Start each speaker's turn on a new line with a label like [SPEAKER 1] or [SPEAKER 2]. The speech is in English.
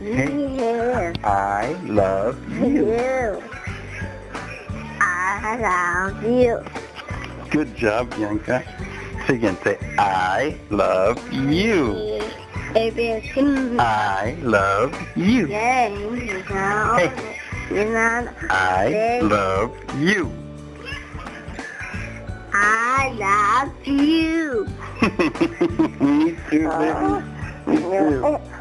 [SPEAKER 1] Yeah.
[SPEAKER 2] I love you.
[SPEAKER 1] You. I love you.
[SPEAKER 2] Good job, Bianca. you can Say, I love you. I love you.
[SPEAKER 1] Yeah.
[SPEAKER 2] Hey.
[SPEAKER 1] You know.
[SPEAKER 2] I love you.
[SPEAKER 1] I love you.
[SPEAKER 2] Me too, baby. Me too.